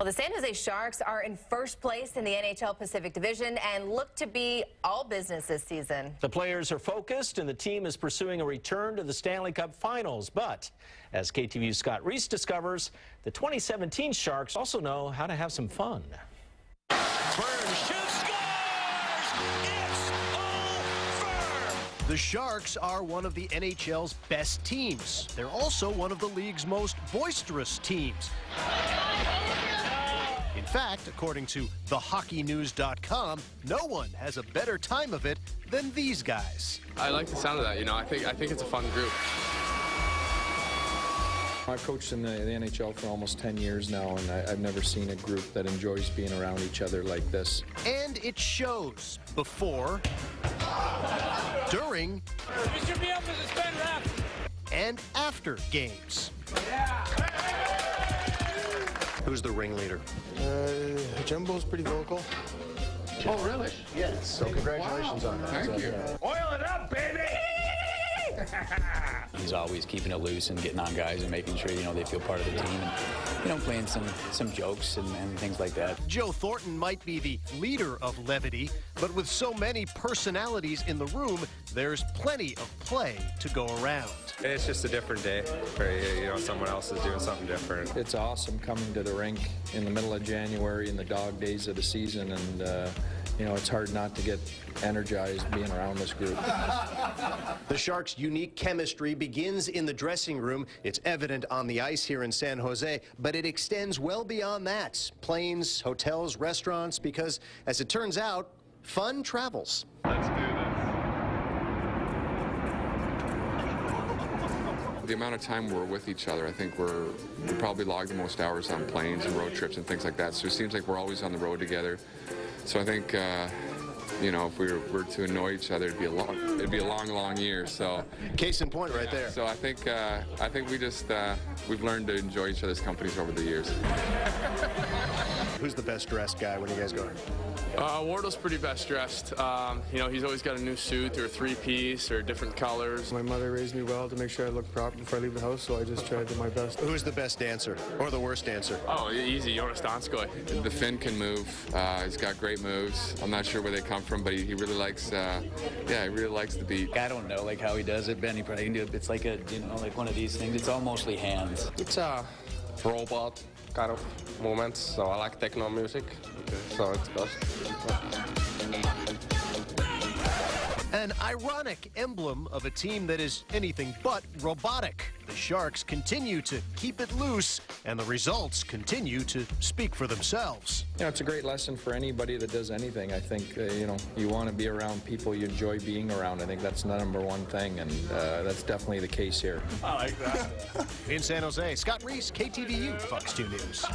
Well, the San Jose Sharks are in first place in the NHL Pacific Division and look to be all business this season. The players are focused and the team is pursuing a return to the Stanley Cup Finals. But as KTVU's Scott Reiss discovers, the 2017 Sharks also know how to have some fun. Burns shoots, scores! It's over! The Sharks are one of the NHL's best teams. They're also one of the league's most boisterous teams. In fact, according to thehockeynews.com, no one has a better time of it than these guys. I like the sound of that. You know, I think I think it's a fun group. I've coached in the, the NHL for almost 10 years now, and I, I've never seen a group that enjoys being around each other like this. And it shows before, during, and after games. Who's the ringleader? Uh, Jumbo's pretty vocal. Oh, really? Yes. So congratulations on that. Thank you. Oil it up, baby! He's always keeping it loose and getting on guys and making sure, you know, they feel part of the team and, you know, playing some, some jokes and, and things like that. Joe Thornton might be the leader of levity, but with so many personalities in the room, there's plenty of play to go around. It's just a different day where you know someone else is doing something different. It's awesome coming to the rink in the middle of January in the dog days of the season, and, uh, you know, it's hard not to get energized being around this group. The Sharks' unique chemistry begins in the dressing room. It's evident on the ice here in San Jose, but it extends well beyond that. Planes, hotels, restaurants, because as it turns out, fun travels. Let's do this. The amount of time we're with each other, I think we're we probably log the most hours on planes and road trips and things like that. So it seems like we're always on the road together. So I think. Uh, you know, if we were, were to annoy each other, it'd be a long, it'd be a long, long year. So, Case in point, right there. so I think, uh, I think we just, uh, we've learned to enjoy each other's companies over the years. Who's the best dressed guy when you guys go? Uh, Wardle's pretty best dressed. Um, you know, he's always got a new suit or a three-piece or different colors. My mother raised me well to make sure I look proper before I leave the house, so I just try to do my best. Who's the best dancer or the worst dancer? Oh, easy, Joonas Donskoi. The Finn can move. Uh, he's got great moves. I'm not sure where they come from, but he, he really likes, uh, yeah, he really likes the beat. I don't know, like, how he does it, Benny probably can do it. It's like a, you know, like one of these things. It's all mostly hands. It's a robot kind of movements, so I like techno music. So it's good. An ironic emblem of a team that is anything but robotic. The Sharks continue to keep it loose, and the results continue to speak for themselves. You know, it's a great lesson for anybody that does anything. I think, uh, you know, you want to be around people you enjoy being around. I think that's the number one thing, and uh, that's definitely the case here. I like that. In San Jose, Scott Reiss, KTVU, Fox 2 News.